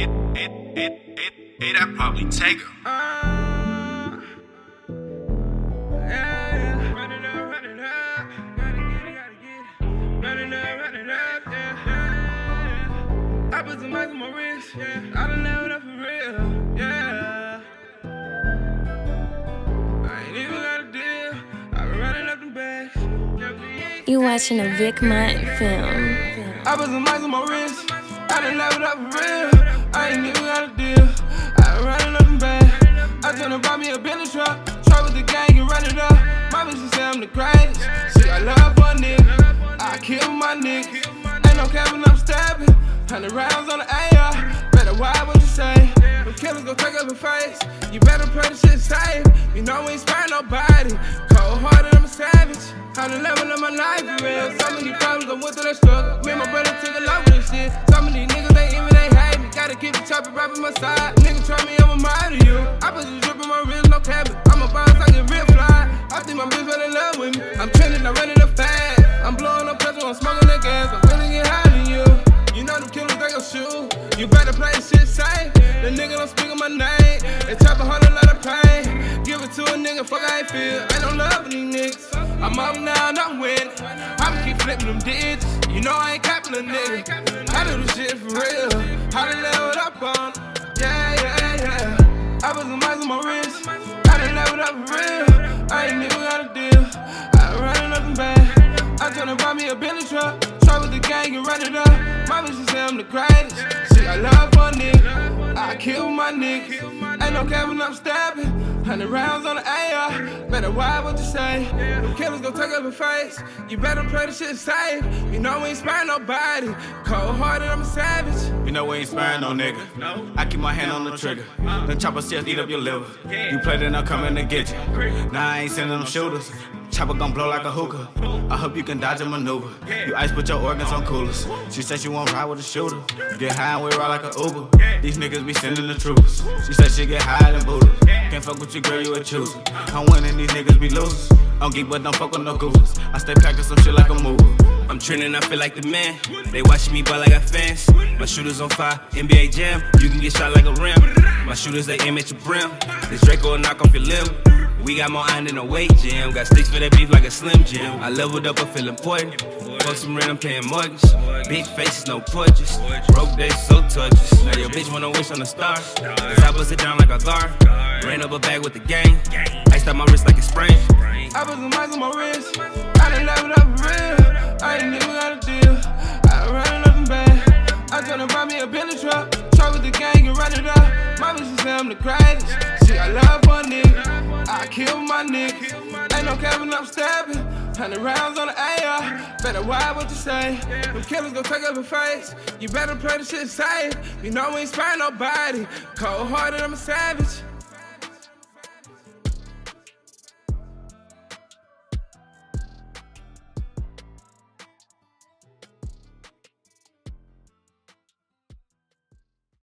it, it, it, it, I probably take her. Uh, yeah, yeah. Run it up, run it up. Gotta get it, gotta get it. Run it up, run it up, yeah. yeah. I put some ice on my wrist, yeah. I done leveled up for real, yeah. I ain't even got a deal. I been running up them bags. You watching a VickMont film. I put some ice on my wrist. I done leveled up for real. I ain't even got a deal. I running up them bags. I told her buy me a Bentley truck. Try with the gang and run it up. My bitch say I'm the greatest. She got love for nigga. I kill my niggas. Ain't no capping, I'm stabbing. Hundred rounds on the AR. Better why what you say. Them killers gon' take up your face. You better pray the shit safe. You know we ain't sparing nobody. Cold hearted, I'm a savage. On the level of my life, real. So many problems, I went through that struggle. Chopper right by my side. Nigga try me, I'ma murder you. I put the drip in my wrist, no cabin. I'm a boss, I get real fly. I think my bitch fell in love with me. I'm trending, I'm running up fast. I'm blowing up petrol, I'm smoking that gas. I'm really get high than you. You know them killers, they gon' shoot. You better play the shit safe. The nigga don't speak my name. They chop a hundred lot of pain. Give it to a nigga, fuck I ain't feel. Ain't no love these niggas. I'm up now and I'm winning. I'ma keep flipping them digits. You know I ain't capping a nigga. I do this shit for real. I done 'em. Yeah, yeah, yeah. I put some ice on my wrist. I done leveled up for real. I ain't even got a deal. I been running them bags. I told her buy me a Bentley truck. Try with the gang and run it up. My bitch say I'm the greatest. She got love a nigga. I kill my niggas. Ain't no cabin, I'm stabbing. Hundred rounds on the AR. Better why what you say. Them killers gon' take up your face. You better play the shit safe. You know we ain't sparing nobody. Cold hearted, I'm a savage. You know we ain't sparing no nigga. No. I keep my hand on the trigger. Them chopper still eat up your liver. You play then I'm coming to get you. Now I ain't sending them shooters. Chopper gon' blow like a hookah. I hope you can dodge a maneuver. You ice put your organs on coolers. She said she won't ride with a shooter. Get high and we ride like a Uber. These niggas be sending the troopers. She said she get high and Buddha. Can't fuck with your girl, you a chooser. I'm winning, these niggas be losers. I'm geek, but don't fuck with no goofers. I stay packing some shit like a mover. I'm trending, I feel like the man. They watching me like I fans. My shooters on fire, NBA jam. You can get shot like a rim. My shooters, they aim at your brim. This Draco will knock off your limb. We got more iron than a weight gym. Got sticks for that beef like a slim jim. I leveled up, I feel important. Fuck some rent, I'm paying mortgage. Big faces, no portraits. Broke days, so touches. Now your bitch wanna wish on a star. Cause I bust it down like a guard. Ran up a bag with the gang. Iced out my wrist like a sprain. I put some ice on my wrist. I done leveled up for real. I ain't even got a deal. I running up them bags. I told her buy me a Bentley truck. Try with the gang and run it up. My bitch say I'm the greatest. She I love kill my niggas. Ain't no cabin, I'm stabbing. Hundred rounds on the AR. Better why what you say. Them killers gon' take up your face. You better play the shit safe. You know we ain't sparing nobody. Cold hearted, I'm a savage.